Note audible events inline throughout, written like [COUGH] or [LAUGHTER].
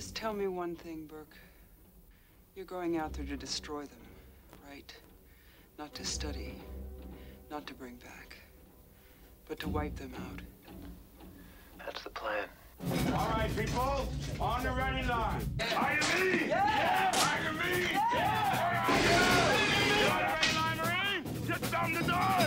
Just tell me one thing, Burke. You're going out there to destroy them, right? Not to study, not to bring back, but to wipe them out. That's the plan. All right, people, on the ready line. Are you me? Yeah! Are you me? Yeah! Are you? You on the ready line, Marine? Get down to die!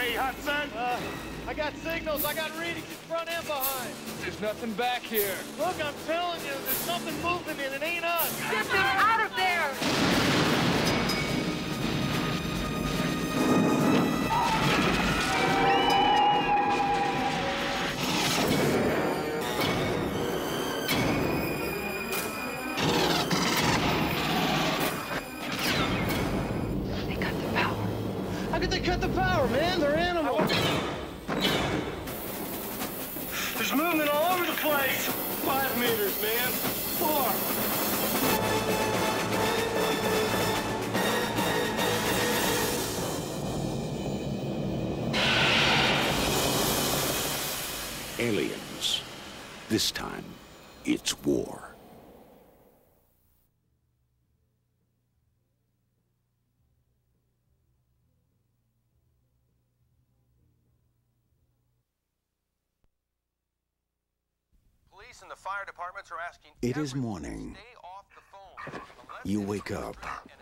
Me, Hudson! Uh, I got signals. I got readings in front and behind. There's nothing back here. Look, I'm telling you, there's something moving and it ain't us. Get them out of there. The power, man? They're animals. There's movement all over the place! Five meters, man. Four. Aliens. This time, it's war. Police and the fire departments are asking. It is morning. Stay off the phone. You wake up.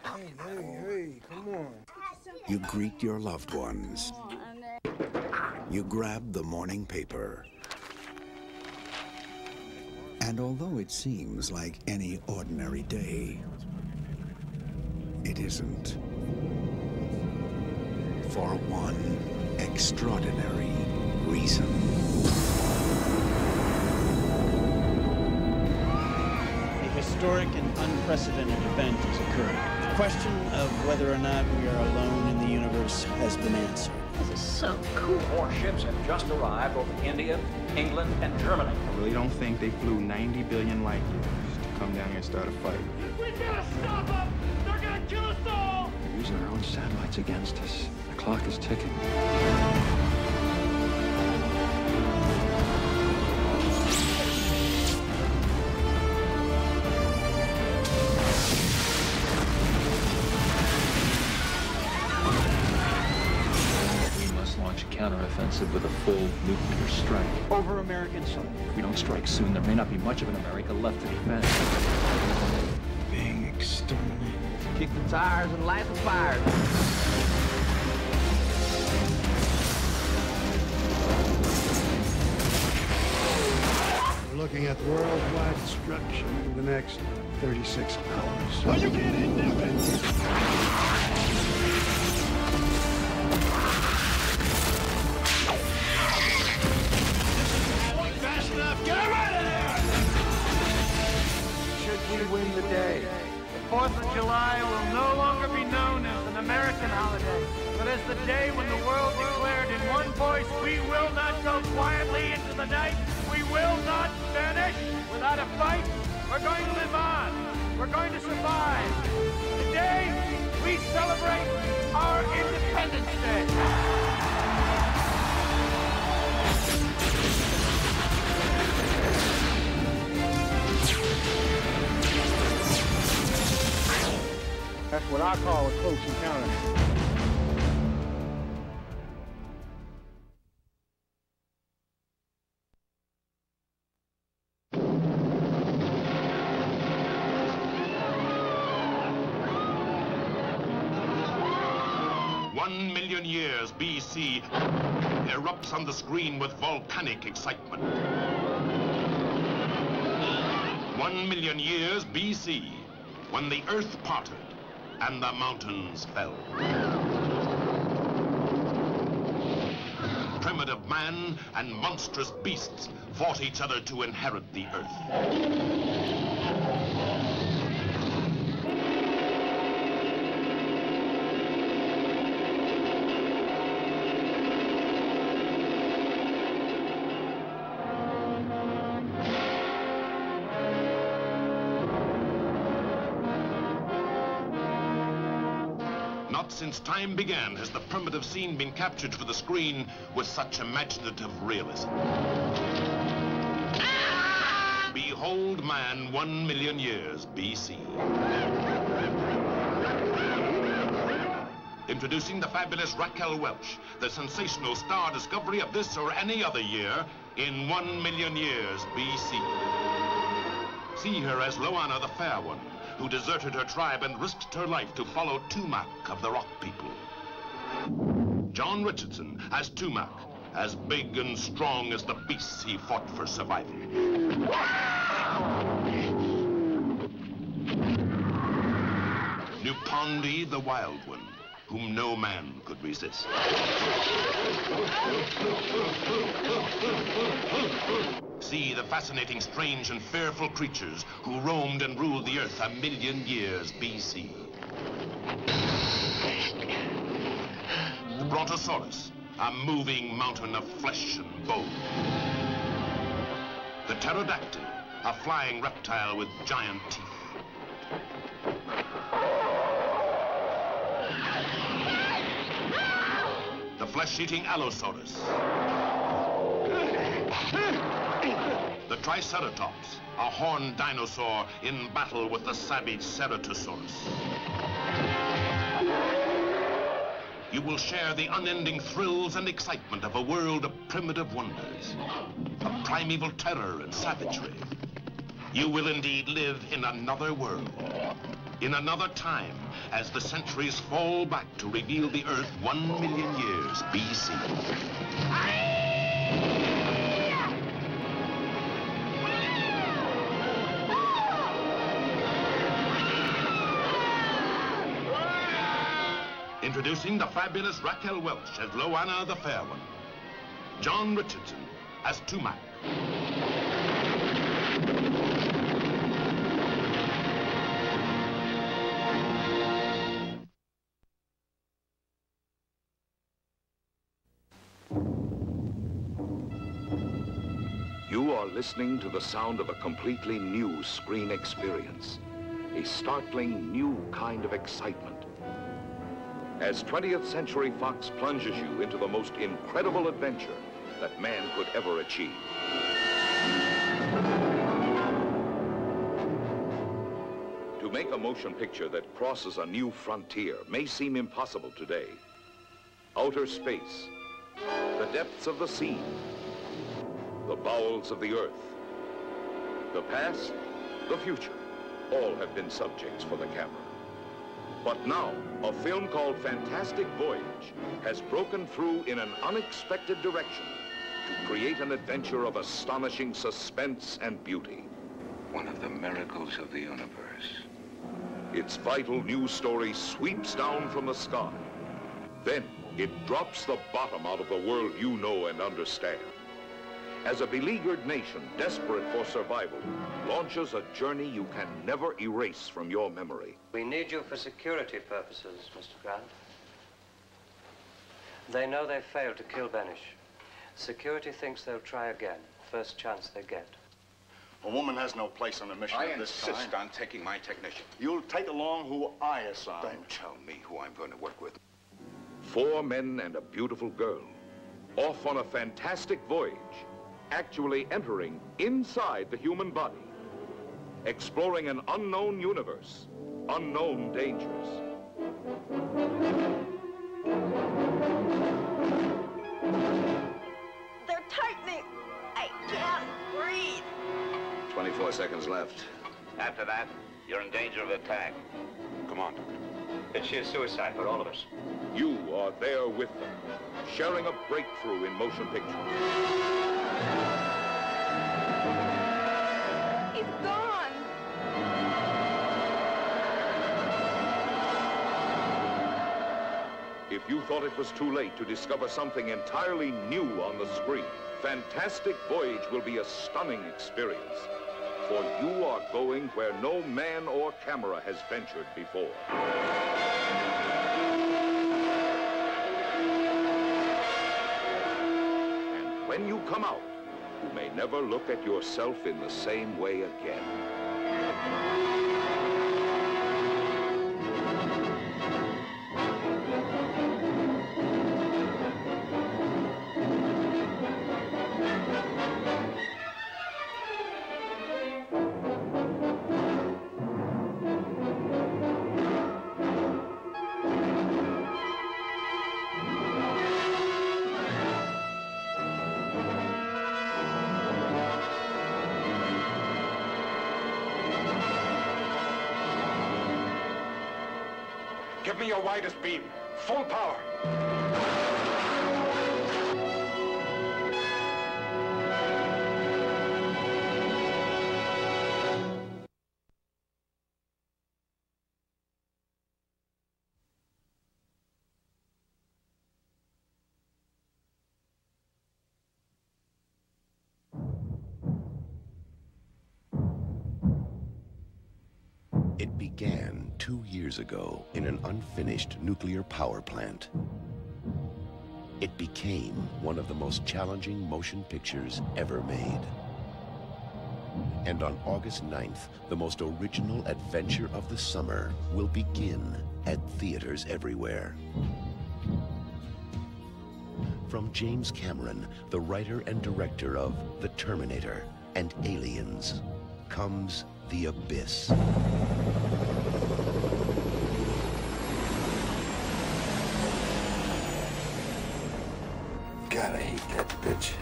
an emergency. Hey, come on. You greet your loved ones. You grab the morning paper. And although it seems like any ordinary day, it isn't. For one extraordinary reason. Historic and unprecedented event is occurring. The question of whether or not we are alone in the universe has been answered. This is so cool. More ships have just arrived over India, England, and Germany. I really don't think they flew 90 billion light years to come down here and start a fight. We gotta stop them! They're gonna kill us all! They're using our own satellites against us. The clock is ticking. Full nuclear strike. Over American soil. If we don't strike soon, there may not be much of an America left to defend. Being exterminated. Kick the tires and light the fire. We're looking at worldwide destruction in the next 36 hours. Are you kidding? 4th of July will no longer be known as an American holiday, but as the day when the world declared in one voice, we will not go quietly into the night. We will not vanish without a fight. We're going to live on. We're going to survive. Today, we celebrate our Independence Day. That's what I call a close encounter. One million years BC erupts on the screen with volcanic excitement. One million years BC, when the earth parted and the mountains fell. primitive man and monstrous beasts fought each other to inherit the earth. Since time began has the primitive scene been captured for the screen with such imaginative realism. Behold man one million years BC. Introducing the fabulous Raquel Welch, the sensational star discovery of this or any other year in one million years BC. See her as Loana the Fair One, who deserted her tribe and risked her life to follow Tumak of the Rock People. John Richardson as Tumak, as big and strong as the beasts he fought for survival. Nupondi the Wild One, whom no man could resist. See the fascinating, strange, and fearful creatures who roamed and ruled the earth a million years BC. The Brontosaurus, a moving mountain of flesh and bone. The pterodactyl, a flying reptile with giant teeth. Flesh-eating Allosaurus. The Triceratops, a horned dinosaur in battle with the savage Ceratosaurus. You will share the unending thrills and excitement of a world of primitive wonders, of primeval terror and savagery. You will indeed live in another world, in another time, as the centuries fall back to reveal the Earth one million years BC. Introducing the fabulous Raquel Welch as Loana the Fair One. John Richardson as Tumak. You are listening to the sound of a completely new screen experience. A startling new kind of excitement. As 20th Century Fox plunges you into the most incredible adventure that man could ever achieve. To make a motion picture that crosses a new frontier may seem impossible today. Outer space, the depths of the sea, the bowels of the earth, the past, the future, all have been subjects for the camera. But now, a film called Fantastic Voyage has broken through in an unexpected direction to create an adventure of astonishing suspense and beauty. One of the miracles of the universe. Its vital news story sweeps down from the sky. Then it drops the bottom out of the world you know and understand. As a beleaguered nation desperate for survival launches a journey you can never erase from your memory. We need you for security purposes, Mr. Grant. They know they failed to kill Benes. Security thinks they'll try again, first chance they get. A woman has no place on a mission I of this kind. insist on taking my technician. You'll take along who I assign. Don't tell me who I'm going to work with. Four men and a beautiful girl, off on a fantastic voyage, actually entering inside the human body, exploring an unknown universe, unknown dangers. They're tightening. I can't breathe. 24 seconds left. After that, you're in danger of attack. Come on. It's sheer suicide for all of us. You are there with them, sharing a breakthrough in motion pictures. If you thought it was too late to discover something entirely new on the screen, Fantastic Voyage will be a stunning experience. For you are going where no man or camera has ventured before. When you come out, you may never look at yourself in the same way again. Your widest beam. Full power. Ago in an unfinished nuclear power plant. It became one of the most challenging motion pictures ever made. And on August 9th, the most original adventure of the summer will begin at theaters everywhere. From James Cameron, the writer and director of The Terminator and Aliens, comes The Abyss. Bitch.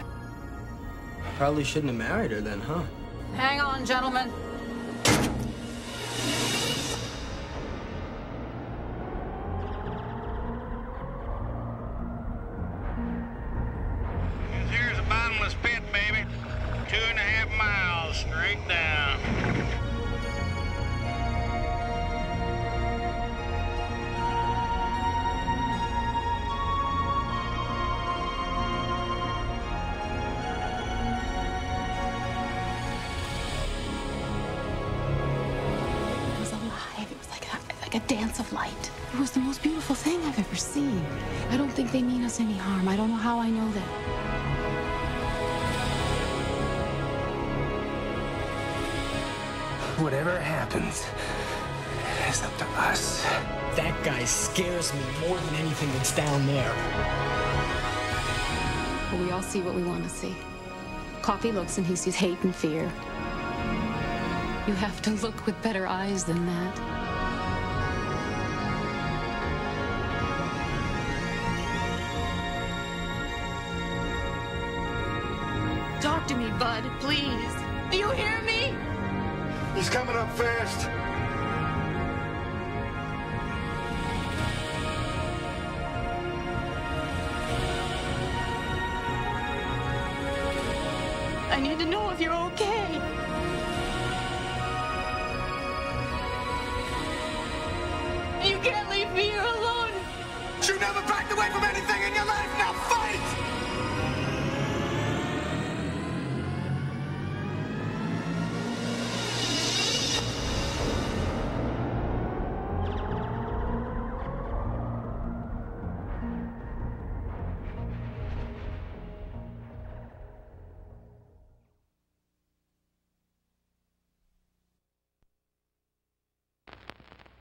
Probably shouldn't have married her then, huh? Hang on, gentlemen. Think they mean us any harm. I don't know how I know that. Whatever happens, it's up to us. That guy scares me more than anything that's down there. But we all see what we want to see. Coffey looks and he sees hate and fear. You have to look with better eyes than that.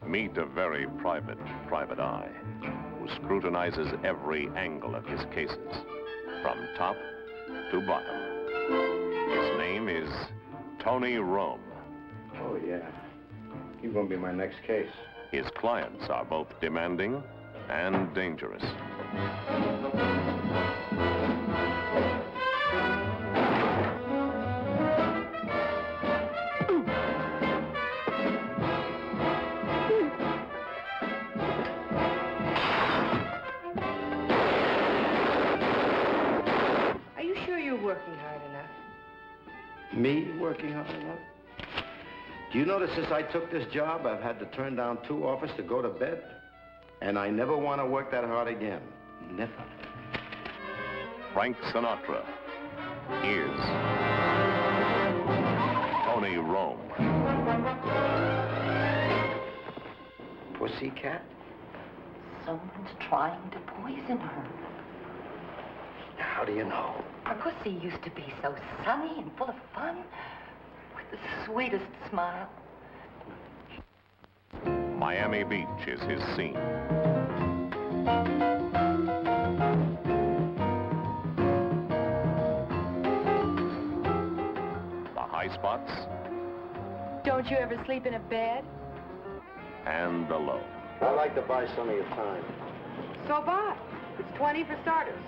Meet a very private, private eye who scrutinizes every angle of his cases, from top to bottom. His name is Tony Rome. Oh, yeah. You're gonna be my next case. His clients are both demanding and dangerous. Working hard enough? Do you notice since I took this job, I've had to turn down two offers to go to bed? And I never want to work that hard again. Never. Frank Sinatra is Tony Rome. Pussycat? Someone's trying to poison her. How do you know? Her pussy used to be so sunny and full of fun, with the sweetest smile. Miami Beach is his scene. The high spots Don't you ever sleep in a bed? and the low. I'd like to buy some of your time. So buy. It's 20 for starters.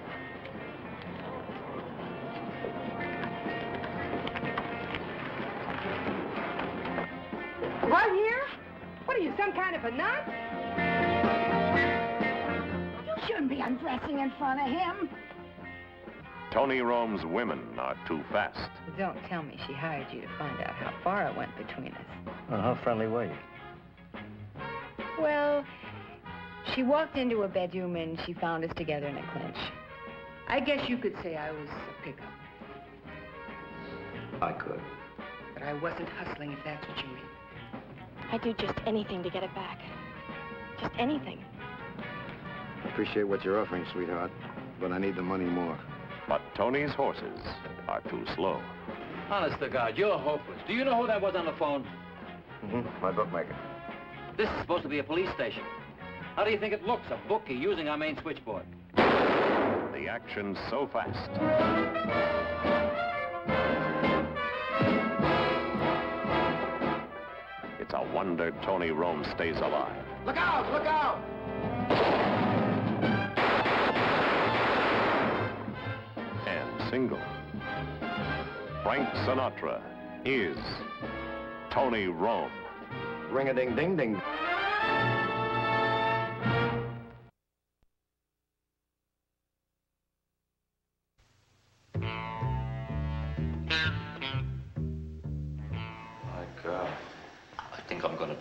Right here? What are you, some kind of a nut? You shouldn't be undressing in front of him. Tony Rome's women are too fast. Don't tell me she hired you to find out how far it went between us. Well, how friendly were you? Well, she walked into a bedroom and she found us together in a clinch. I guess you could say I was a pickup, I could. but I wasn't hustling if that's what you mean. I'd do just anything to get it back. Just anything. I appreciate what you're offering, sweetheart, but I need the money more. But Tony's horses are too slow. Honest to God, you're hopeless. Do you know who that was on the phone? Mm-hmm. My bookmaker. This is supposed to be a police station. How do you think it looks, a bookie using our main switchboard? The action's so fast. Wonder Tony Rome stays alive. Look out! Look out! and single. Frank Sinatra is Tony Rome. Ring a ding ding ding.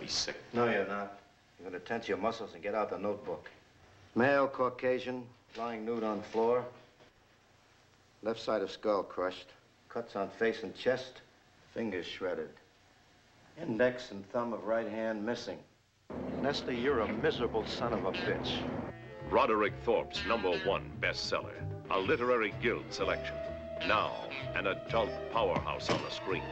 Be sick. No, you're not. You're gonna tense your muscles and get out the notebook. Male, Caucasian, lying nude on floor. Left side of skull crushed. Cuts on face and chest. Fingers shredded. Index and thumb of right hand missing. Nestor, you're a miserable son of a bitch. Roderick Thorp's number one bestseller, a literary guild selection. Now, an adult powerhouse on the screen.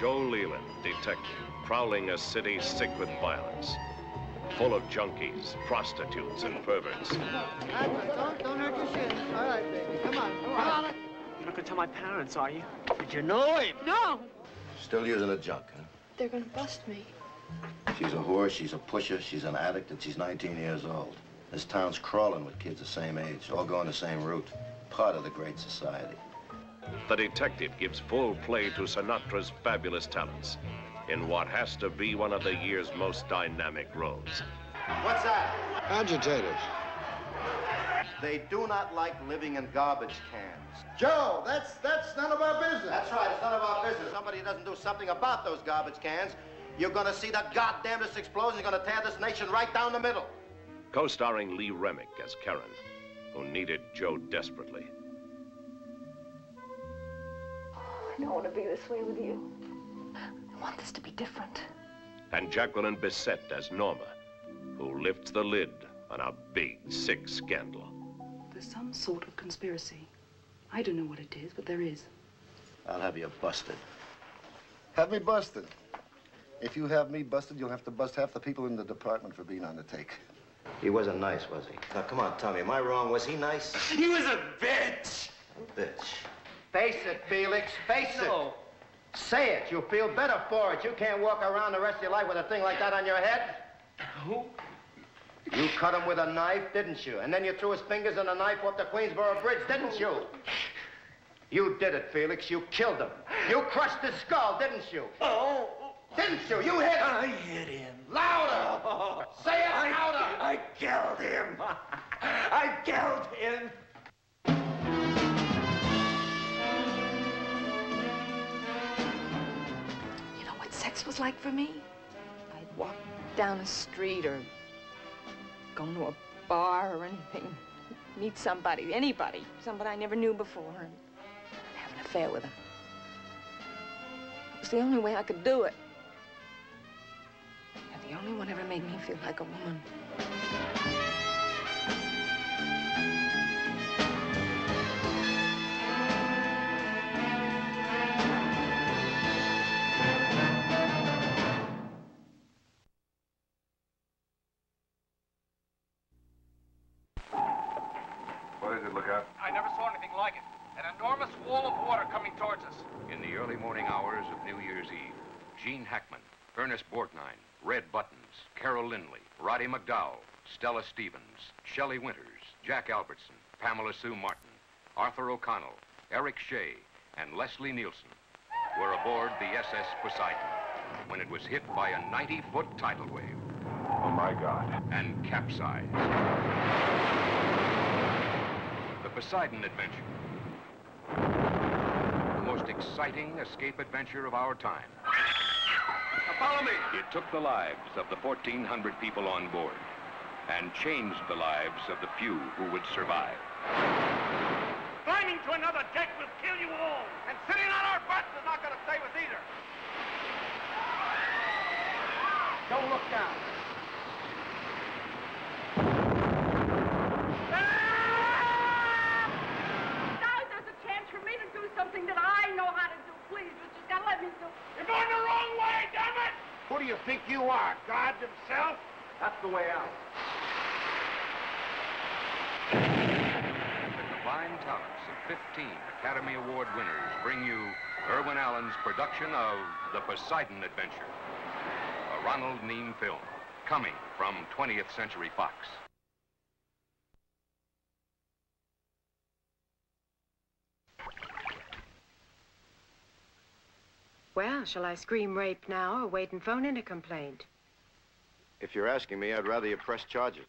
Joe Leland, detective, prowling a city sick with violence, full of junkies, prostitutes, and perverts. Don't, don't hurt your shins. All right, baby. Come on. Come on. You're not gonna tell my parents, are you? Did you know him? No. Still using a junk, huh? They're gonna bust me. She's a whore, she's a pusher, she's an addict, and she's 19 years old. This town's crawling with kids the same age, all going the same route. Part of the great society. The detective gives full play to Sinatra's fabulous talents in what has to be one of the year's most dynamic roles. What's that? Agitators. They do not like living in garbage cans. Joe, that's that's none of our business. That's right, it's none of our business. Somebody doesn't do something about those garbage cans. You're gonna see the goddamnedest explosion. You're gonna tear this nation right down the middle. Co-starring Lee Remick as Karen, who needed Joe desperately. I don't want to be this way with you. I want this to be different. And Jacqueline Bisset as Norma, who lifts the lid on a big, sick scandal. There's some sort of conspiracy. I don't know what it is, but there is. I'll have you busted. Have me busted. If you have me busted, you'll have to bust half the people in the department for being on the take. He wasn't nice, was he? Now, come on, tell me, am I wrong? Was he nice? He was a bitch. A Bitch. Face it, Felix. Face it. Say it. You'll feel better for it. You can't walk around the rest of your life with a thing like that on your head. Who? You cut him with a knife, didn't you? And then you threw his fingers and a knife off the Queensboro Bridge, didn't you? You did it, Felix. You killed him. You crushed his skull, didn't you? Oh. Didn't you? You hit him. I hit him. Louder. Oh. Say it I, louder. I killed him. I killed him. Was like for me. I'd walk down a street or go to a bar or anything, meet somebody, anybody, somebody I never knew before, and have an affair with them. It was the only way I could do it. And the only one ever made me feel like a woman. Lynley, McDowall, Stella Stevens, Shelley Winters, Jack Albertson, Pamela Sue Martin, Arthur O'Connell, Eric Shea, and Leslie Nielsen were aboard the SS Poseidon when it was hit by a 90-foot tidal wave. Oh, my God. And capsized. The Poseidon Adventure. The most exciting escape adventure of our time. Follow me. It took the lives of the 1,400 people on board and changed the lives of the few who would survive. Climbing to another deck will kill you all. And sitting on our butts is not going to save us either. Don't look down. Guys, there's a chance for me to do something that I know how to do. Please, you just gotta let me do. You're going the wrong way, damn it! Who do you think you are, God himself? That's the way out. The combined talents of 15 Academy Award winners bring you Irwin Allen's production of The Poseidon Adventure, a Ronald Neame film, coming from 20th Century Fox. Well, shall I scream rape now or wait and phone in a complaint? If you're asking me, I'd rather you press charges.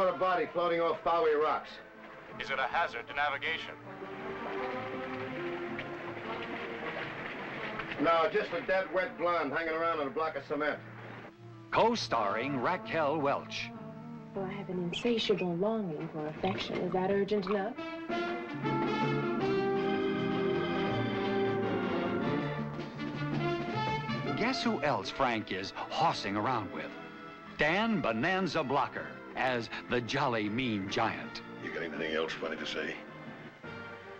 Like a body floating off Bowie Rocks. Is it a hazard to navigation? No, just a dead wet blonde hanging around on a block of cement. Co-starring Raquel Welch. Well, I have an insatiable longing for affection. Is that urgent enough? Guess who else Frank is hossing around with? Dan Bonanza Blocker as the jolly mean giant. You got anything else funny to say?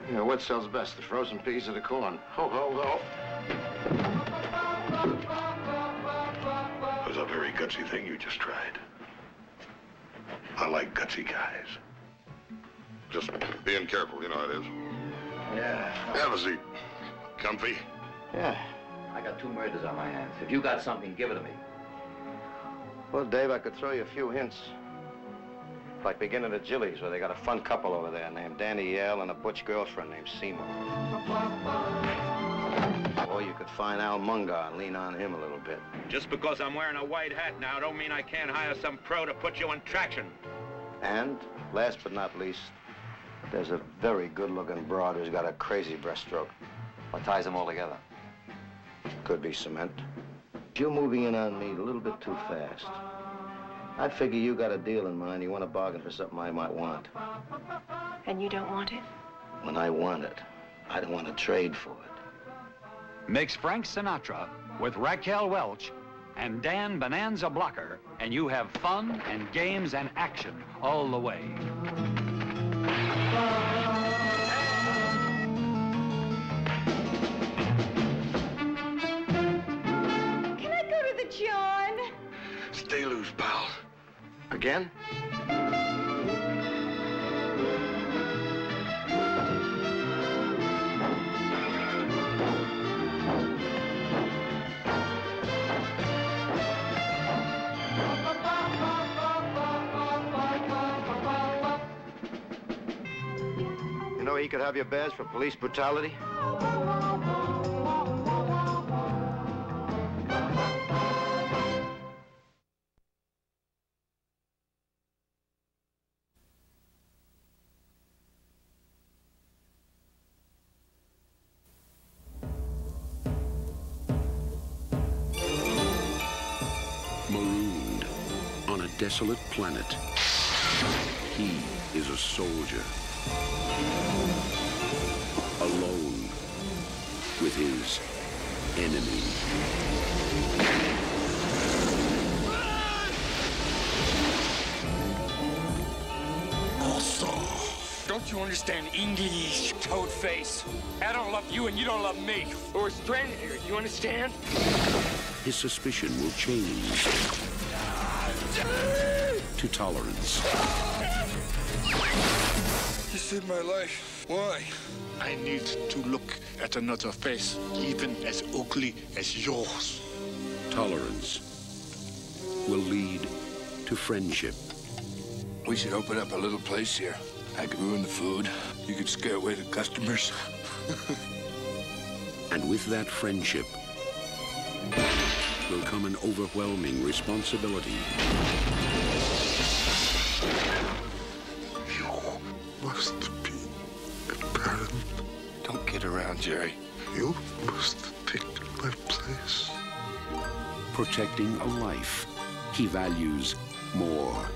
You know, what sells best, the frozen peas or the corn? Ho, ho, ho. It was a very gutsy thing you just tried. I like gutsy guys. Just being careful, you know how it is. Yeah. Have a seat. Comfy? Yeah. I got two murders on my hands. If you got something, give it to me. Well, Dave, I could throw you a few hints. Like beginning at Jilly's, where they got a fun couple over there named Danny Yale and a butch girlfriend named Seymour. Or you could find Al Mungar and lean on him a little bit. Just because I'm wearing a white hat now don't mean I can't hire some pro to put you in traction. And, last but not least, there's a very good-looking broad who's got a crazy breaststroke. What ties them all together? Could be cement. You're moving in on me a little bit too fast. I figure you got a deal in mind. You want to bargain for something I might want. And you don't want it? When I want it, I don't want to trade for it. Mix Frank Sinatra with Raquel Welch and Dan Bonanza Blocker, and you have fun and games and action all the way. Can I go to the John? Stay loose, pal. Again? You know he could have your badge for police brutality? Desolate planet, he is a soldier. Alone with his enemy. Also, don't you understand English, toad-face? I don't love you and you don't love me. We're strangers, you understand? His suspicion will change to tolerance. You saved my life. Why? I need to look at another face, even as ugly as yours. Tolerance will lead to friendship. We should open up a little place here. I could ruin the food. You could scare away the customers. [LAUGHS] And with that friendship will come an overwhelming responsibility. You Must be a parent. Don't kid around, Jerry. You must take my place. Protecting a life he values more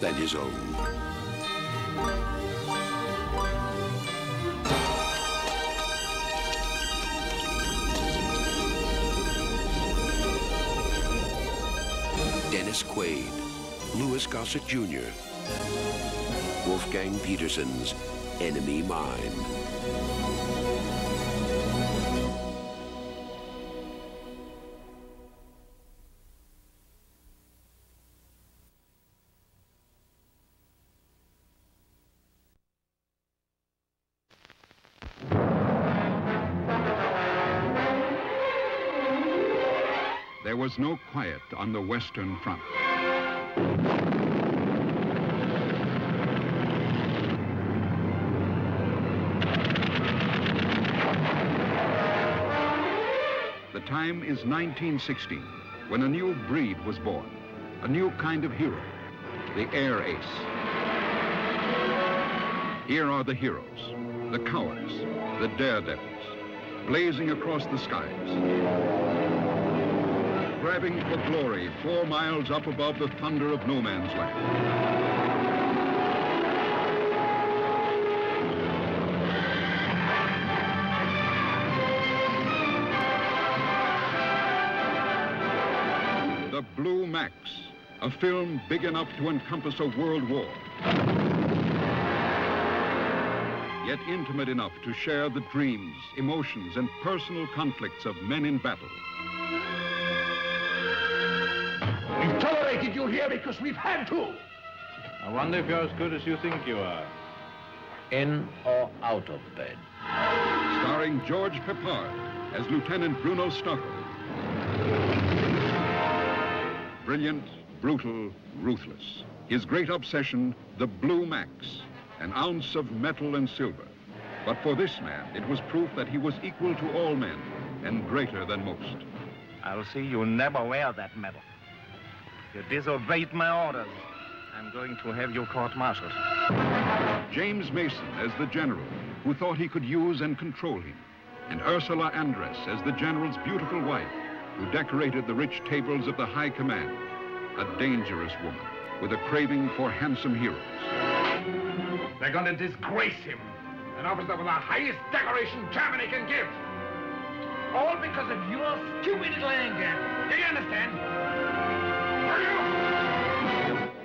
than his own. Gossett Jr., Wolfgang Petersen's Enemy Mine. There was no quiet on the Western Front. The time is 1916, when a new breed was born, a new kind of hero, the air ace. Here are the heroes, the cowards, the daredevils, blazing across the skies grabbing for glory four miles up above the thunder of no man's land. The Blue Max, a film big enough to encompass a world war. Yet intimate enough to share the dreams, emotions, and personal conflicts of men in battle. We've tolerated you here because we've had to. I wonder if you're as good as you think you are. In or out of bed? starring George Peppard as Lieutenant Bruno Stachel. Brilliant, brutal, ruthless. His great obsession, the Blue Max, an ounce of metal and silver. But for this man, it was proof that he was equal to all men and greater than most. I'll see you never wear that medal. You disobeyed my orders. I'm going to have you court-martialed. James Mason as the general, who thought he could use and control him. And Ursula Andress as the general's beautiful wife, who decorated the rich tables of the high command. A dangerous woman with a craving for handsome heroes. They're going to disgrace him. An officer with the highest decoration Germany can give. All because of your stupid little anger. Do you understand?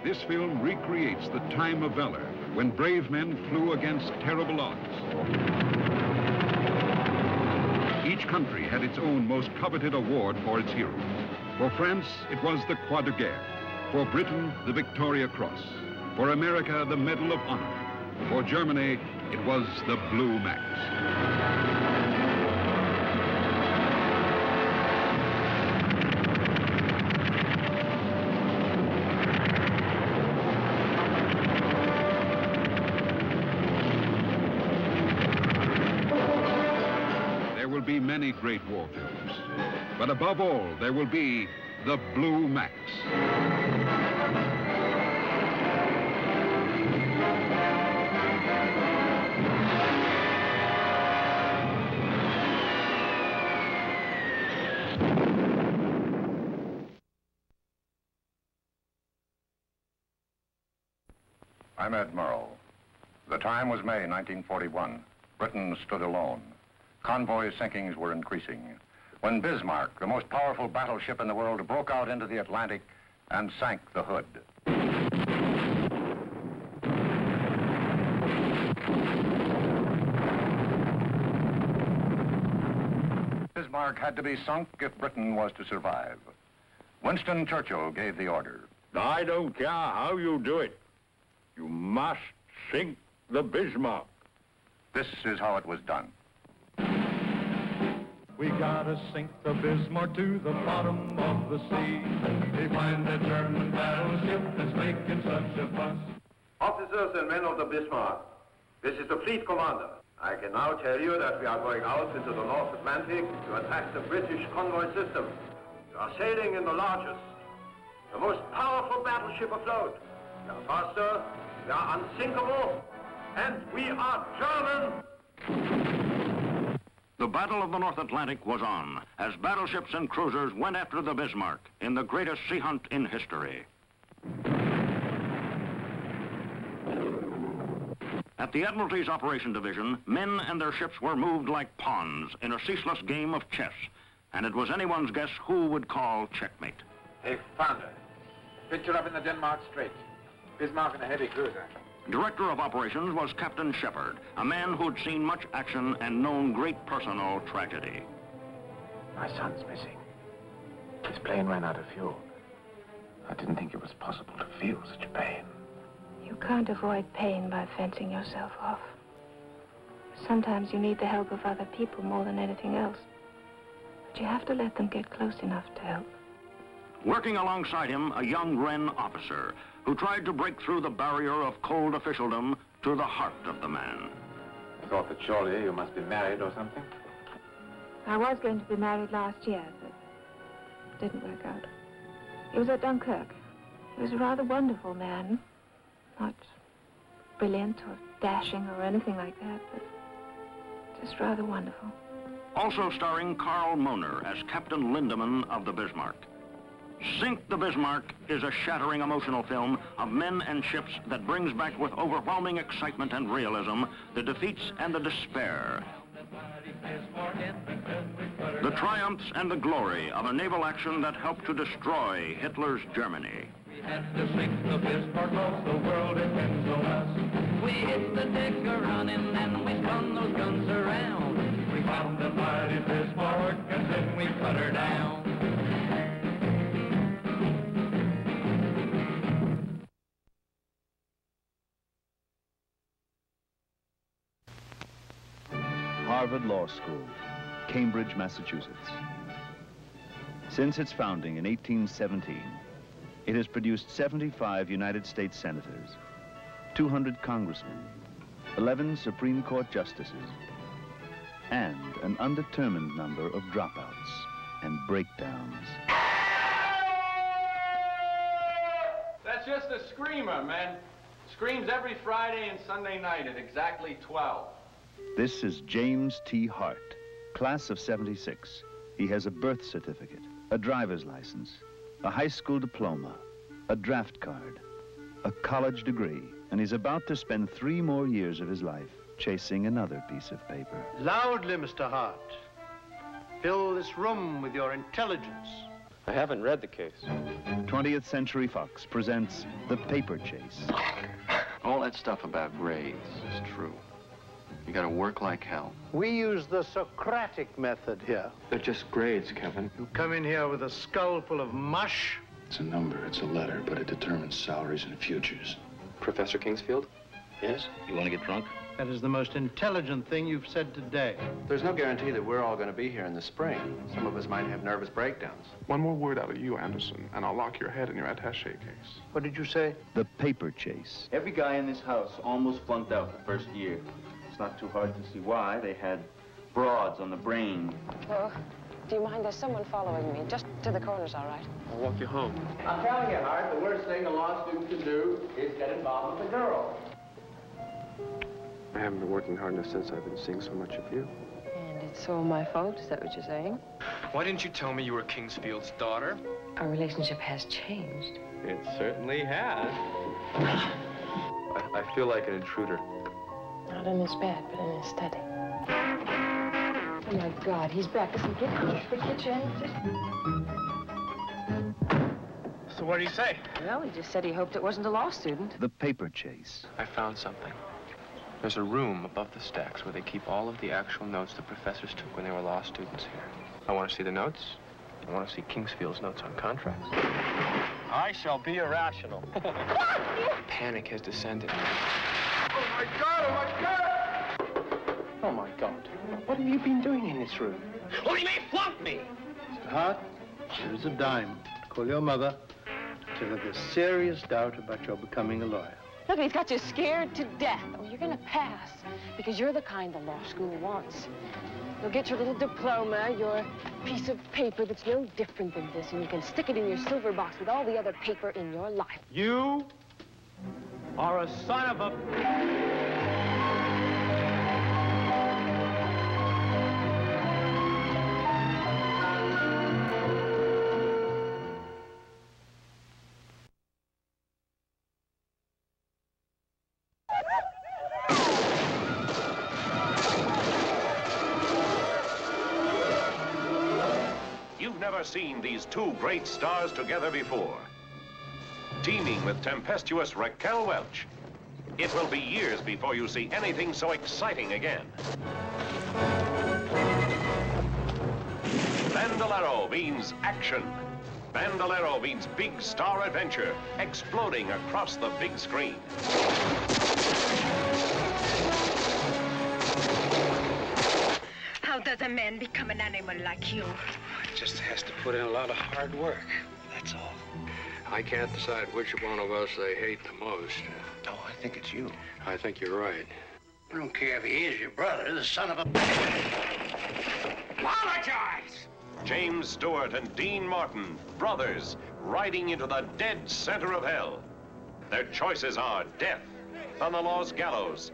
This film recreates the time of valor when brave men flew against terrible odds. Each country had its own most coveted award for its heroes. For France, it was the Croix de Guerre. For Britain, the Victoria Cross. For America, the Medal of Honor. For Germany, it was the Blue Max. Be many great war films. But above all, there will be the Blue Max. I'm Ed Murrow. The time was May 1941. Britain stood alone. Convoy sinkings were increasing. When Bismarck, the most powerful battleship in the world, broke out into the Atlantic and sank the Hood. Bismarck had to be sunk if Britain was to survive. Winston Churchill gave the order. I don't care how you do it. You must sink the Bismarck. This is how it was done. We gotta sink the Bismarck to the bottom of the sea. They find the German battleship that's making such a fuss. Officers and men of the Bismarck, this is the fleet commander. I can now tell you that we are going out into the North Atlantic to attack the British convoy system. We are sailing in the largest, the most powerful battleship afloat. We are faster, we are unsinkable, and we are German. The Battle of the North Atlantic was on as battleships and cruisers went after the Bismarck in the greatest sea hunt in history. At the Admiralty's Operation Division, men and their ships were moved like pawns in a ceaseless game of chess, and it was anyone's guess who would call checkmate. They Hey, Founder. Picture up in the Denmark Strait. Bismarck in a heavy cruiser. Director of operations was Captain Shepard, a man who'd seen much action and known great personal tragedy. My son's missing. His plane ran out of fuel. I didn't think it was possible to feel such pain. You can't avoid pain by fencing yourself off. Sometimes you need the help of other people more than anything else. But you have to let them get close enough to help. Working alongside him, a young Wren officer who tried to break through the barrier of cold officialdom to the heart of the man. I thought that surely you must be married or something. I was going to be married last year, but it didn't work out. He was at Dunkirk. He was a rather wonderful man. Not brilliant or dashing or anything like that, but just rather wonderful. Also starring Carl Möhner as Captain Lindemann of the Bismarck. Sink the Bismarck is a shattering emotional film of men and ships that brings back with overwhelming excitement and realism the defeats and the despair. The triumphs and the glory of a naval action that helped to destroy Hitler's Germany. We had to sink the Bismarck, cause the world depends on us. We hit the deck a running and we spun those guns around. We found the mighty Bismarck and then we cut her down. Harvard Law School, Cambridge, Massachusetts. Since its founding in 1817, it has produced 75 United States senators, 200 congressmen, 11 Supreme Court justices, and an undetermined number of dropouts and breakdowns. That's just a screamer, man. Screams every Friday and Sunday night at exactly 12. This is James T. Hart, class of 76. He has a birth certificate, a driver's license, a high school diploma, a draft card, a college degree, and he's about to spend three more years of his life chasing another piece of paper. Loudly, Mr. Hart. Fill this room with your intelligence. I haven't read the case. 20th Century Fox presents The Paper Chase. All that stuff about grades is true. You gotta work like hell. We use the Socratic method here. They're just grades, Kevin. You come in here with a skull full of mush. It's a number, it's a letter, but it determines salaries and futures. Professor Kingsfield? Yes? You want to get drunk? That is the most intelligent thing you've said today. There's no guarantee that we're all going to be here in the spring. Some of us might have nervous breakdowns. One more word out of you, Anderson, and I'll lock your head in your attache case. What did you say? The Paper Chase. Every guy in this house almost flunked out the first year. It's not too hard to see why. They had broads on the brain. Oh, do you mind? There's someone following me. Just to the corner's all right. I'll walk you home. I'm telling you, Hart, the worst thing a law student can do is get involved with a girl. I haven't been working hard enough since I've been seeing so much of you. And it's all my fault, is that what you're saying? Why didn't you tell me you were Kingsfield's daughter? Our relationship has changed. It certainly has. I, I feel like an intruder. Not in his bed, but in his study. Oh my God, he's back. Listen, get out of the kitchen. So what did he say? Well, he just said he hoped it wasn't a law student. The paper chase. I found something. There's a room above the stacks where they keep all of the actual notes the professors took when they were law students here. I want to see the notes. I want to see Kingsfield's notes on contracts. I shall be irrational. [LAUGHS] Panic has descended. Oh my God, oh my God! Oh, my God. What have you been doing in this room? Oh, well, he may flunk me! Mr. Hart, here's a dime. Call your mother. Tell her there's serious doubt about your becoming a lawyer. Look, he's got you scared to death. Oh, you're gonna pass because you're the kind the law school wants. You'll get your little diploma, your piece of paper that's no different than this, and you can stick it in your silver box with all the other paper in your life. You are a son of a... You've never seen these two great stars together before. Teaming with tempestuous Raquel Welch. It will be years before you see anything so exciting again. Bandolero means action. Bandolero means big star adventure exploding across the big screen. How does a man become an animal like you? Just has to put in a lot of hard work. That's all. I can't decide which one of us they hate the most. No, I think it's you. I think you're right. I don't care if he is your brother, the son of a... Apologize! James Stewart and Dean Martin, brothers, riding into the dead center of hell. Their choices are death on the law's gallows.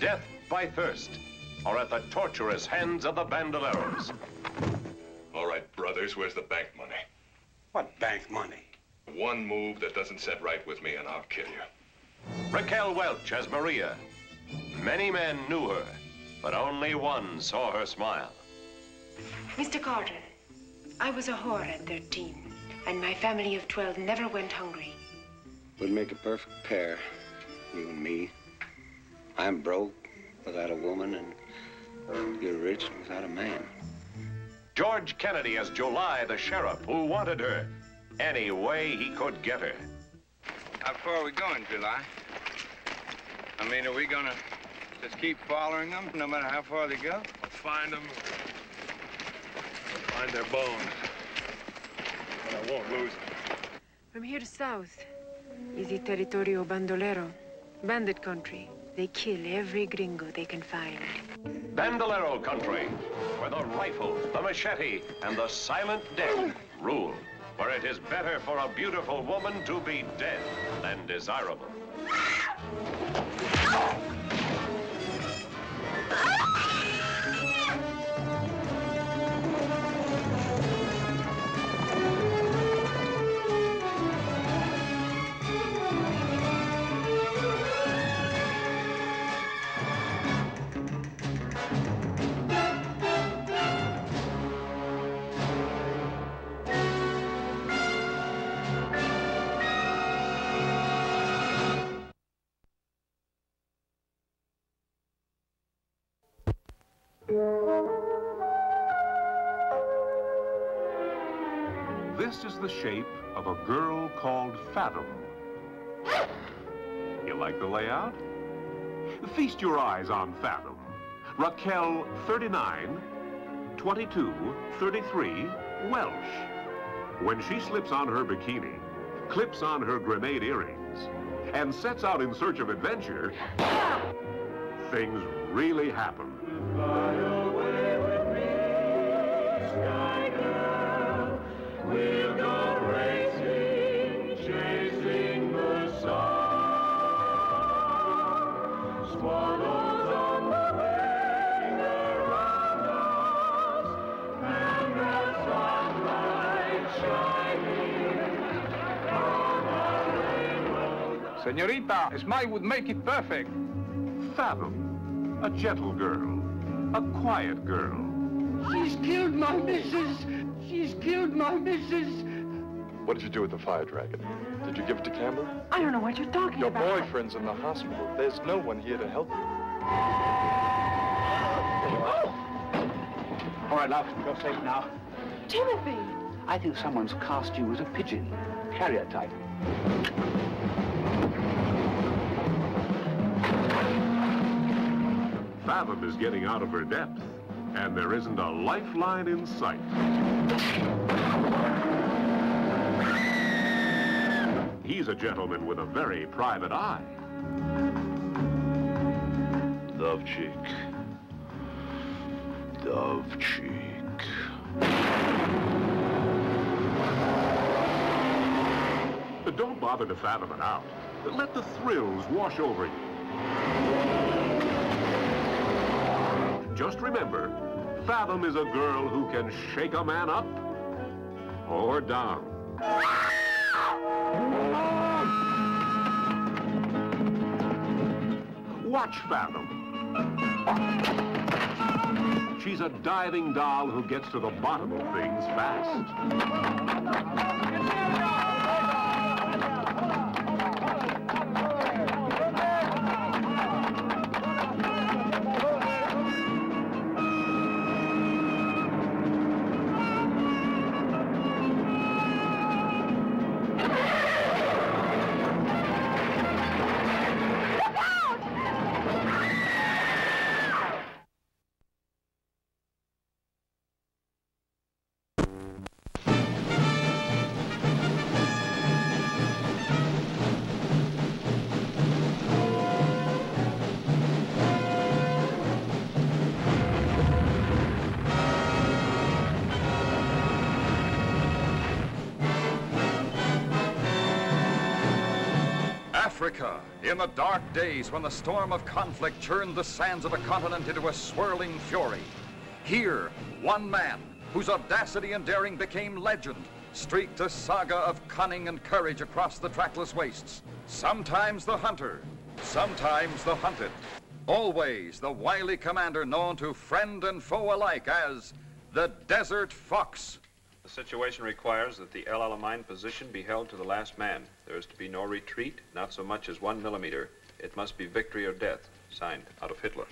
Death by thirst, or at the torturous hands of the bandoleros. All right, brothers, where's the bank money? What bank money? One move that doesn't set right with me and I'll kill you. Raquel Welch as Maria. Many men knew her, but only one saw her smile. Mr. Carter, I was a whore at 13, and my family of 12 never went hungry. We'd make a perfect pair, you and me. I'm broke without a woman, and you're rich without a man. George Kennedy as July, the sheriff, who wanted her any way he could get her. How far are we going, July? I mean, are we gonna just keep following them, no matter how far they go? I'll find them. I'll find their bones. But I won't lose them. From here to south is the Territorio Bandolero, bandit country. They kill every gringo they can find. Bandolero country, where the rifle, the machete, and the silent death rule. Where it is better for a beautiful woman to be dead than desirable. Girl called Fathom. You like the layout? Feast your eyes on Fathom. Raquel, 39, 22, 33, Welch. When she slips on her bikini, clips on her grenade earrings, and sets out in search of adventure, things really happen. We'll Senorita, a smile would make it perfect. Fathom, a gentle girl, a quiet girl. She's killed my missus! She's killed my missus! What did you do with the fire dragon? Did you give it to Campbell? I don't know what you're talking Your about. Your boyfriend's in the hospital. There's no one here to help you. All right, love, you're safe now. Timothy! I think someone's cast you as a pigeon. Carrier type. Fathom is getting out of her depth, and there isn't a lifeline in sight. He's a gentleman with a very private eye. Dove cheek. Dove cheek. But don't bother to fathom it out. Let the thrills wash over you. Just remember, Fathom is a girl who can shake a man up or down. Watch Fathom. She's a diving doll who gets to the bottom of things fast. Africa, in the dark days when the storm of conflict churned the sands of a continent into a swirling fury. Here, one man, whose audacity and daring became legend, streaked a saga of cunning and courage across the trackless wastes. Sometimes the hunter, sometimes the hunted. Always the wily commander known to friend and foe alike as the Desert Fox. The situation requires that the El Alamein position be held to the last man. There is to be no retreat, not so much as one millimeter. It must be victory or death. Signed, Adolf Hitler.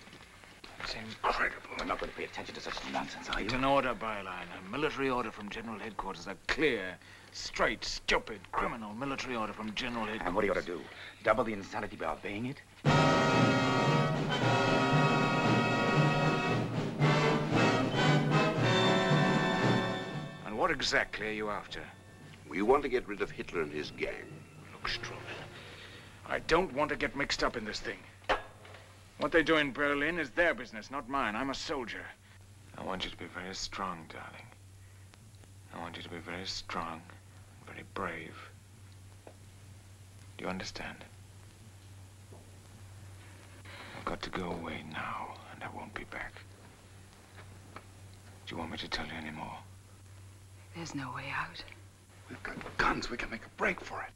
It's incredible. We're not going to pay attention to such nonsense, are you? It's an order, Bayerlein. A military order from General Headquarters. A clear, straight, stupid, criminal military order from General Headquarters. And what do you ought to do? Double the insanity by obeying it? What exactly are you after? We want to get rid of Hitler and his gang. Look, Strowman, I don't want to get mixed up in this thing. What they do in Berlin is their business, not mine. I'm a soldier. I want you to be very strong, darling. I want you to be very strong, very brave. Do you understand? I've got to go away now, and I won't be back. Do you want me to tell you any more? There's no way out. We've got guns. We can make a break for it.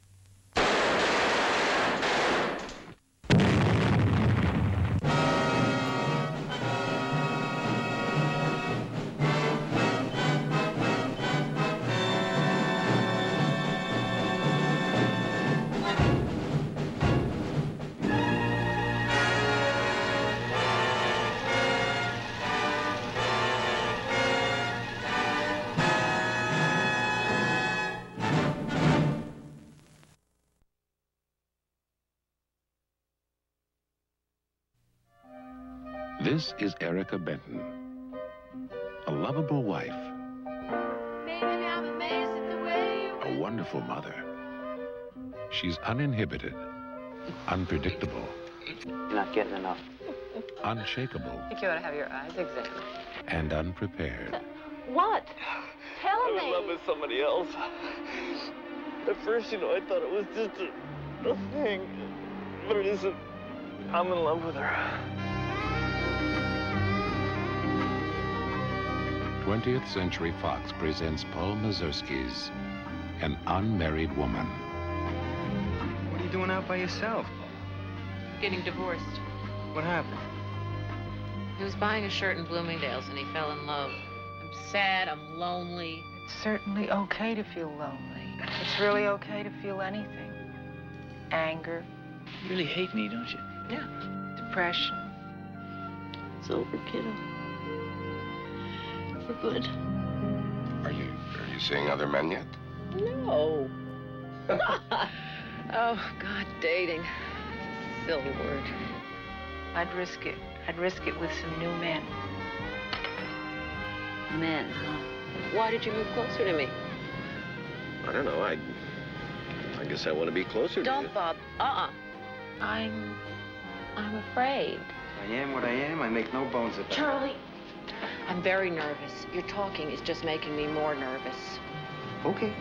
This is Erica Benton, a lovable wife, a wonderful mother, She's uninhibited, unpredictable, You're not getting enough. unshakable, I think you ought to have your eyes examined. and unprepared. What? Tell I'm me. in love with somebody else. At first, you know, I thought it was just a, a thing. But it isn't. I'm in love with her. 20th Century Fox presents Paul Mazursky's An Unmarried Woman. What are you doing out by yourself? Getting divorced. What happened? He was buying a shirt in Bloomingdale's and he fell in love. I'm sad, I'm lonely. It's certainly okay to feel lonely. It's really okay to feel anything. Anger, You really hate me, don't you? Yeah. depression. It's over, kiddo. For good. Are you are you seeing other men yet? No. [LAUGHS] oh, God, dating. It's a silly word. I'd risk it. I'd risk it with some new men. Men, huh? Why did you move closer to me? I don't know. I. I guess I want to be closer to you. Don't, Bob. Uh-uh. I'm... I'm afraid. I am what I am. I make no bones about it. Charlie! I'm very nervous. Your talking is just making me more nervous. Okay.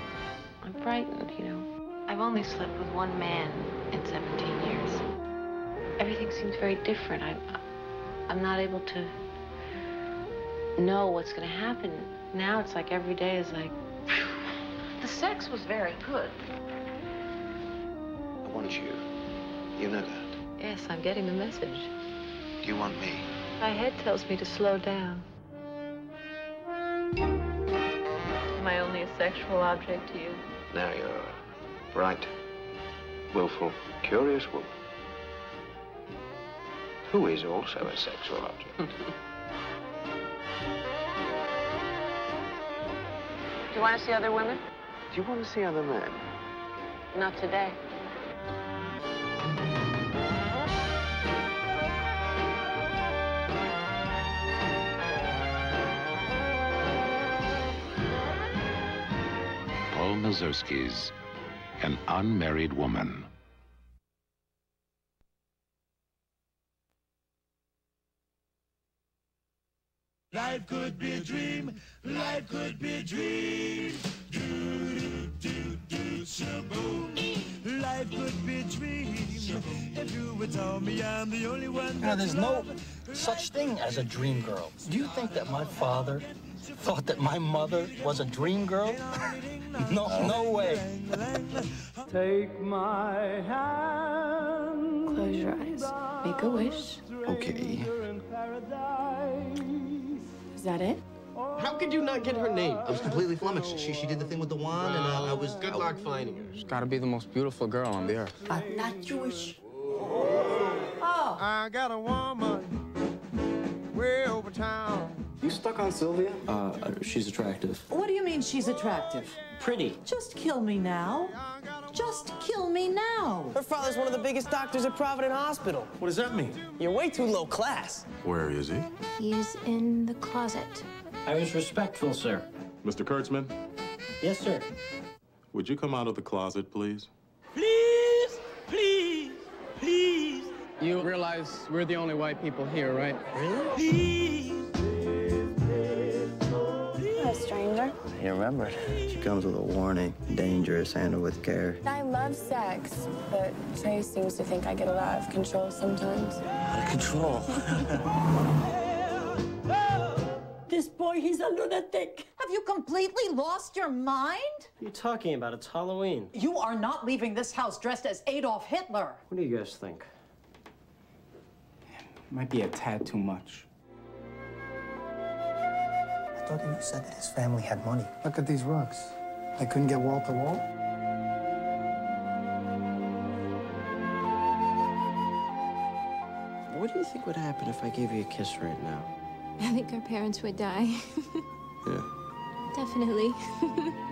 I'm frightened, you know. I've only slept with one man in 17 years. Everything seems very different. I'm, I'm not able to know what's going to happen. Now it's like every day is like... The sex was very good. I want you. You know that. Yes, I'm getting the message. Do you want me? My head tells me to slow down. Am I only a sexual object to you? Now you're a bright, willful, curious woman. Who is also a sexual object. [LAUGHS] Do you want to see other women? Do you want to see other men? Not today. Mazursky's An Unmarried Woman. Life could be a dream. Life could be a dream. Do, do, do, do, shaboom. Life could be a dream. If you would tell me I'm the only one. Now, there's no such thing as a dream girl. Do you think that my father thought that my mother was a dream girl? no, no way. Take my hand. Close your eyes. Make a wish. Okay. Is that it? How could you not get her name? I was completely flummoxed. She, she did the thing with the wand, and uh, I was... Good I- luck finding her. She's got to be the most beautiful girl on the earth. I'm not Jewish. Oh. I got a woman way over town. You stuck on Sylvia? Uh, she's attractive. What do you mean she's attractive? Pretty. Just kill me now. Just kill me now. Her father's one of the biggest doctors at Provident Hospital. What does that mean? You're way too low class. Where is he? He's in the closet. I was respectful, sir. Mr. Kurtzman, Yes, sir. would you come out of the closet, please? Please, please, please, You realize we're the only white people here, right? Really? please. Stranger. He remembered. She comes with a warning. Dangerous, handle with care. I love sex, but Trey seems to think I get a lot of control sometimes. Out of control. [LAUGHS] This boy, he's a lunatic. Have you completely lost your mind? What are you talking about? It's Halloween. You are not leaving this house dressed as Adolf Hitler. What do you guys think? Might be a tad too much. I thought you said that his family had money. Look at these rugs. They couldn't get wall to wall. What do you think would happen if I gave you a kiss right now? I think our parents would die. [LAUGHS] Yeah. Definitely. [LAUGHS]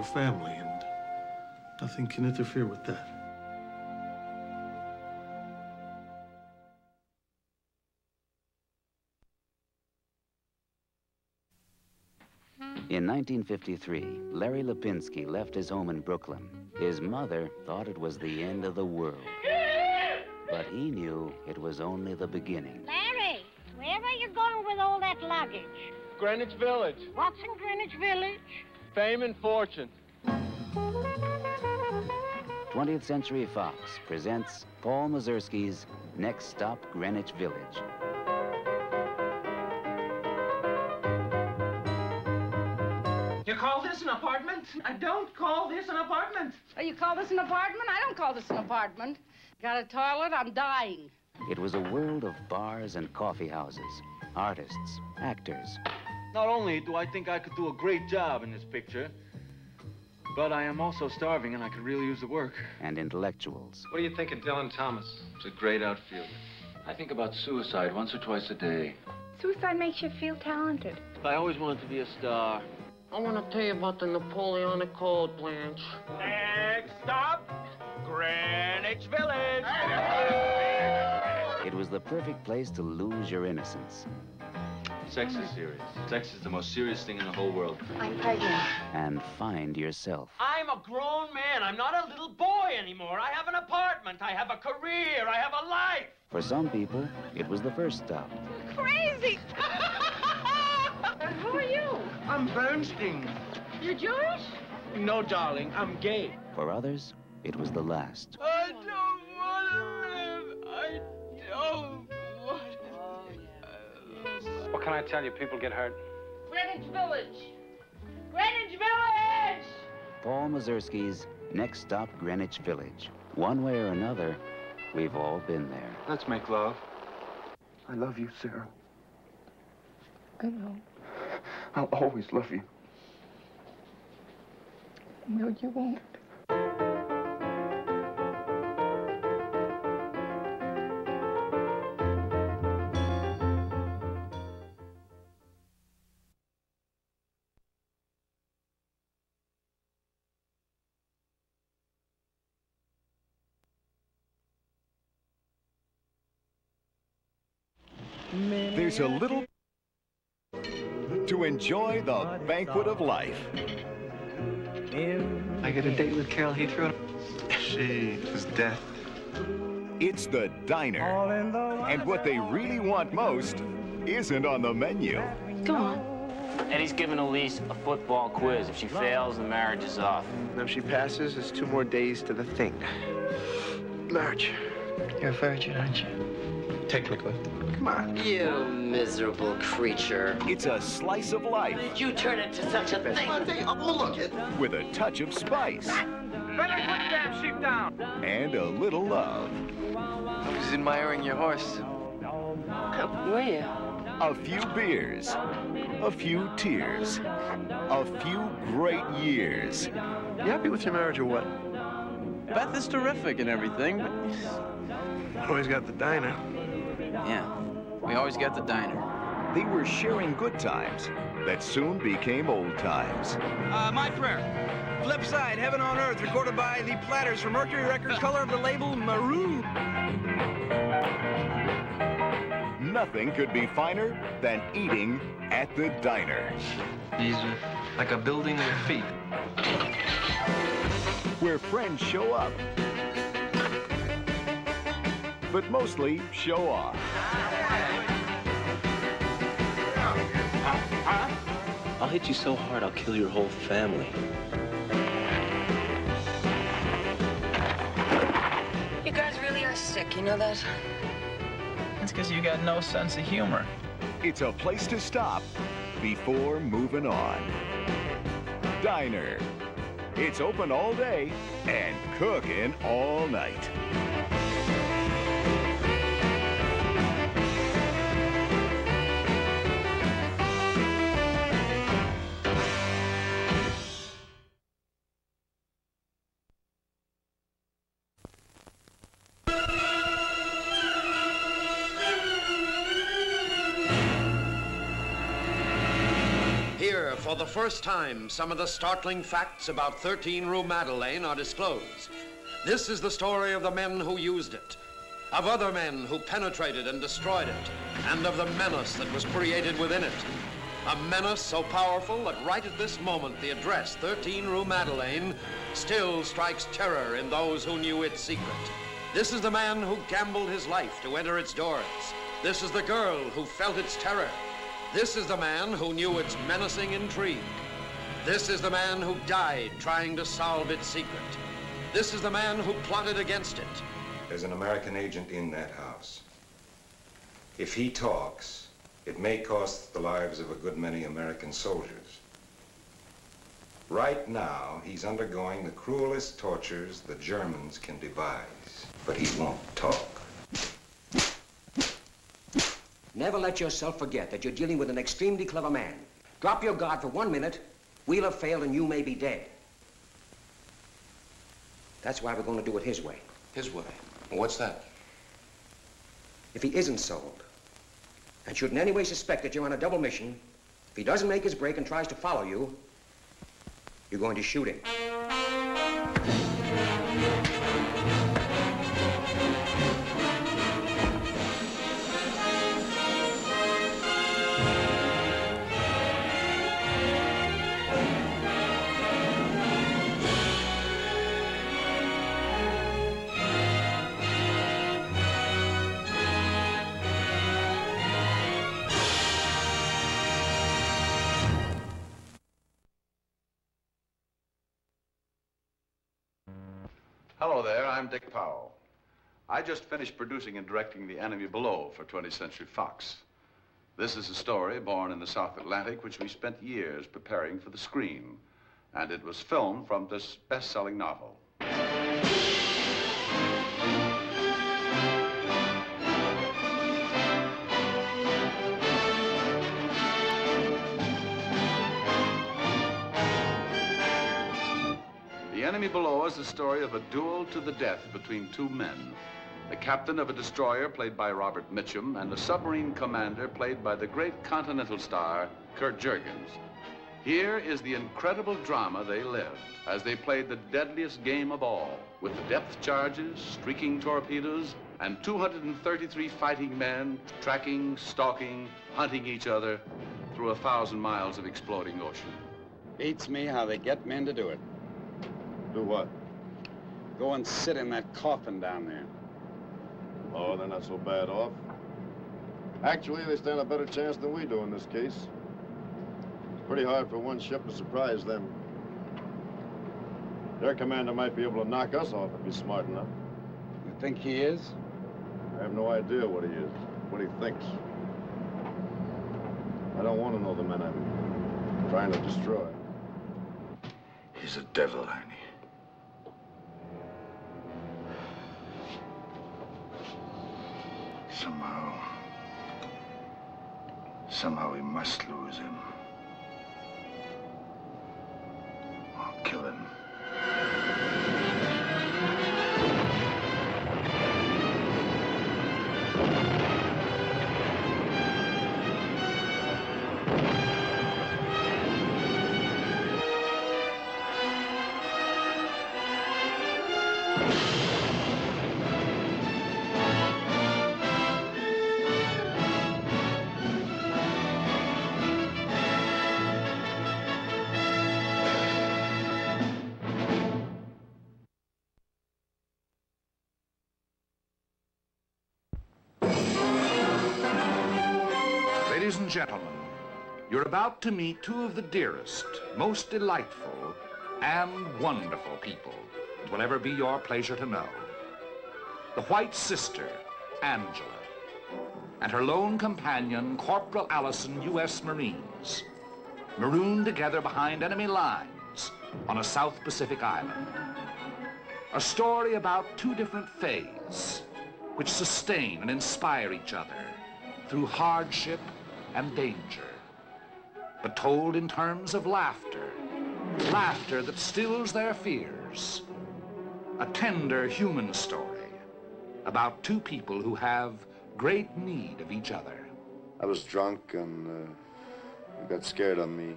we're family, and nothing can interfere with that. In 1953, Larry Lipinski left his home in Brooklyn. His mother thought it was the end of the world. But he knew it was only the beginning. Larry, where are you going with all that luggage? Greenwich Village. What's in Greenwich Village? Fame and fortune. 20th Century Fox presents Paul Mazursky's Next Stop Greenwich Village. You call this an apartment? I don't call this an apartment. Oh, you call this an apartment? I don't call this an apartment. Got a toilet? I'm dying. It was a world of bars and coffee houses, artists, actors, Not only do I think I could do a great job in this picture, but I am also starving and I could really use the work. and intellectuals. What do you think of Dylan Thomas? It's a great outfielder. I think about suicide once or twice a day. Suicide makes you feel talented. I always wanted to be a star. I want to tell you about the Napoleonic Code, Blanche. Next stop, Greenwich Village. It was the perfect place to lose your innocence Sex is serious. Sex is the most serious thing in the whole world. I'm pregnant. and find yourself. I'm a grown man. I'm not a little boy anymore. I have an apartment. I have a career. I have a life. For some people, it was the first stop. Crazy. [LAUGHS] and who are you? I'm Bernstein. You're Jewish? No, darling, I'm gay. For others, it was the last. I don't want to live. I don't want What can I tell you? People get hurt. Greenwich Village. Greenwich Village! Paul Mazursky's Next Stop Greenwich Village. One way or another, we've all been there. Let's make love. I love you, Sarah. I know. I'll always love you. No, you won't. There's a little to enjoy the banquet of life. I get a date with Carol Heathrow. She is death. It's the diner. And what they really want most isn't on the menu. Go on. Eddie's giving Elise a football quiz. If she fails, the marriage is off. And if she passes, it's two more days to the thing. Marriage. you're a virgin, aren't you? Technically. Come on. You miserable creature. It's a slice of life Did you turn into such a thing? Oh, look it. with a touch of spice Better put the damn sheep down. and a little love. I was admiring your horse. Were you? A few beers, a few tears, a few great years. You happy with your marriage or what? Beth is terrific and everything, but Always got the diner. Yeah, we always got the diner. They were sharing good times that soon became old times. Uh, my prayer. Flip side, Heaven on Earth, recorded by the Platters for Mercury Record, [LAUGHS] color of the label maroon. Nothing could be finer than eating at the diner, These are like a building with feet. where friends show up, but mostly show off. I'll hit you so hard I'll kill your whole family. You guys really are sick, you know that? That's because you got no sense of humor. It's a place to stop before moving on. Diner. It's open all day and cooking all night. First time, some of the startling facts about 13 Rue Madeleine are disclosed. This is the story of the men who used it, of other men who penetrated and destroyed it, and of the menace that was created within it. A menace so powerful that right at this moment the address, 13 Rue Madeleine, still strikes terror in those who knew its secret. This is the man who gambled his life to enter its doors. This is the girl who felt its terror. This is the man who knew its menacing intrigue. This is the man who died trying to solve its secret. This is the man who plotted against it. There's an American agent in that house. If he talks, it may cost the lives of a good many American soldiers. Right now, he's undergoing the cruelest tortures the Germans can devise, but he won't talk. Never let yourself forget that you're dealing with an extremely clever man. Drop your guard for one minute, we'll have failed and you may be dead. That's why we're going to do it his way. His way? What's that? If he isn't sold, and should in any way suspect that you're on a double mission, if he doesn't make his break and tries to follow you, you're going to shoot him. I'm Dick Powell. I just finished producing and directing The Enemy Below for 20th Century Fox. This is a story born in the South Atlantic, which we spent years preparing for the screen. And it was filmed from this best-selling novel. Enemy Below is the story of a duel to the death between two men. The captain of a destroyer, played by Robert Mitchum, and the submarine commander, played by the great continental star, Kurt Jurgens. Here is the incredible drama they lived as they played the deadliest game of all, with depth charges, streaking torpedoes, and 233 fighting men tracking, stalking, hunting each other through a thousand miles of exploding ocean. Beats me how they get men to do it. Do what? Go and sit in that coffin down there. Oh, they're not so bad off. Actually, they stand a better chance than we do in this case. It's pretty hard for one ship to surprise them. Their commander might be able to knock us off if he's smart enough. You think he is? I have no idea what he is, what he thinks. I don't want to know the men I'm trying to destroy. He's a devil, Ernie. Somehow... Somehow we must lose him. Gentlemen, you're about to meet two of the dearest, most delightful, and wonderful people it will ever be your pleasure to know. The White Sister, Angela, and her lone companion, Corporal Allison, U.S. Marines, marooned together behind enemy lines on a South Pacific island. A story about two different faiths which sustain and inspire each other through hardship and danger, but told in terms of laughter, laughter that stills their fears. A tender human story about two people who have great need of each other. I was drunk and uh, you got scared of me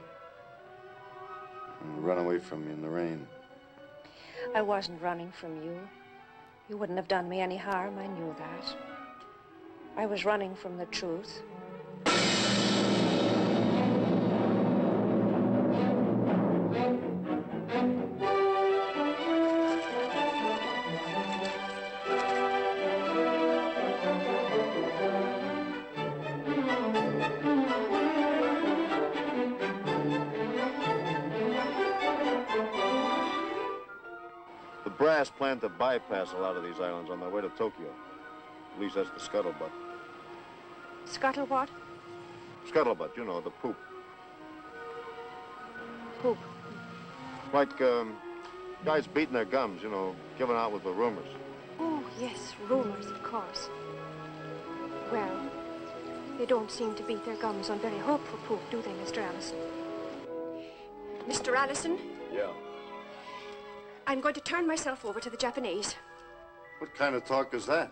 and ran away from me in the rain. I wasn't running from you. You wouldn't have done me any harm, I knew that. I was running from the truth. Brass plan to bypass a lot of these islands on their way to Tokyo. At least that's the scuttlebutt. Scuttle what? Scuttlebutt, you know, the poop. Poop. Like, um, guys beating their gums, you know, giving out with the rumors. Oh, yes, rumors, of course. Well, they don't seem to beat their gums on very hopeful poop, do they, Mr. Allison? Mr. Allison, Yeah. I'm going to turn myself over to the Japanese. What kind of talk is that?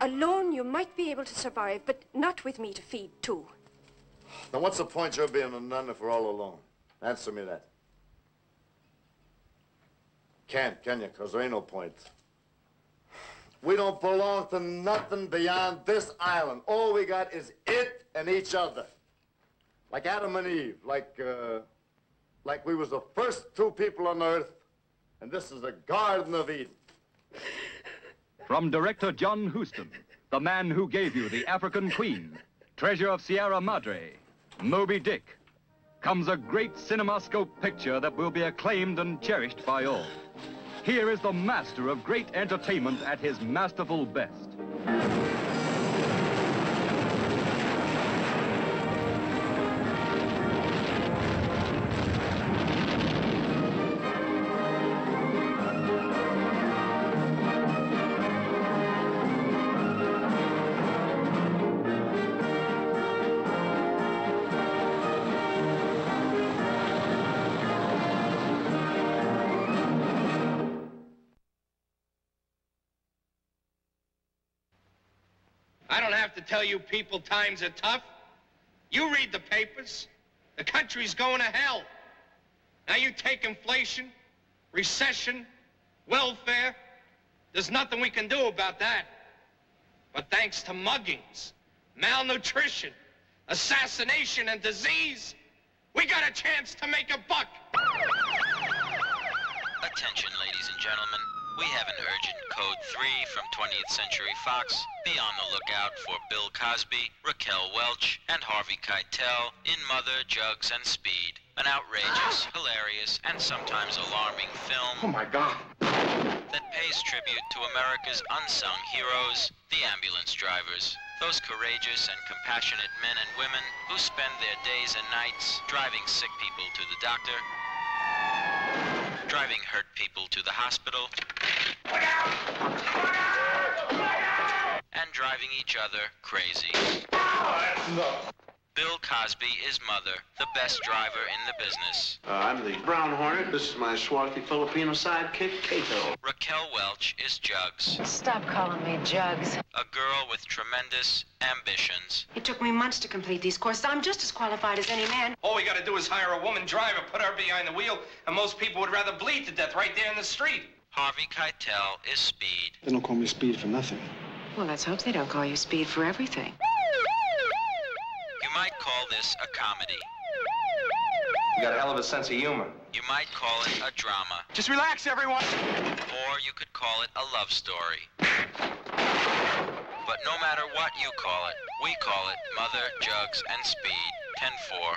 Alone, you might be able to survive, but not with me to feed, too. Now, what's the point of being a nun if we're all alone? Answer me that. Can't, can you? Because there ain't no point. We don't belong to nothing beyond this island. All we got is it and each other. Like Adam and Eve, like, uh, like we was the first two people on earth, and this is the Garden of Eden. From director John Huston, the man who gave you The African Queen, Treasure of Sierra Madre, Moby Dick, comes a great cinemascope picture that will be acclaimed and cherished by all. Here is the master of great entertainment at his masterful best. I don't have to tell you people times are tough. You read the papers. The country's going to hell. Now you take inflation, recession, welfare. There's nothing we can do about that. But thanks to muggings, malnutrition, assassination, and disease, we got a chance to make a buck. Attention, ladies and gentlemen. We have an urgent code 3 from 20th Century Fox. Be on the lookout for Bill Cosby, Raquel Welch, and Harvey Keitel in Mother, Jugs, and Speed. An outrageous, [GASPS] hilarious, and sometimes alarming film. Oh, my God. That pays tribute to America's unsung heroes, the ambulance drivers. Those courageous and compassionate men and women who spend their days and nights driving sick people to the doctor, driving hurt people to the hospital, and driving each other crazy. Bill Cosby is Mother, the best driver in the business. Uh, I'm the Brown Hornet. This is my swarthy Filipino sidekick, Kato. Raquel Welch is Jugs, Stop calling me Jugs. a girl with tremendous ambitions. It took me months to complete these courses. I'm just as qualified as any man. All we got to do is hire a woman driver, put her behind the wheel, and most people would rather bleed to death right there in the street. Harvey Keitel is Speed. They don't call me Speed for nothing. Well, let's hope they don't call you Speed for everything. You might call this a comedy. You got a hell of a sense of humor. You might call it a drama. Just relax, everyone. Or you could call it a love story. But no matter what you call it, we call it Mother, Jugs, and Speed. 10-4.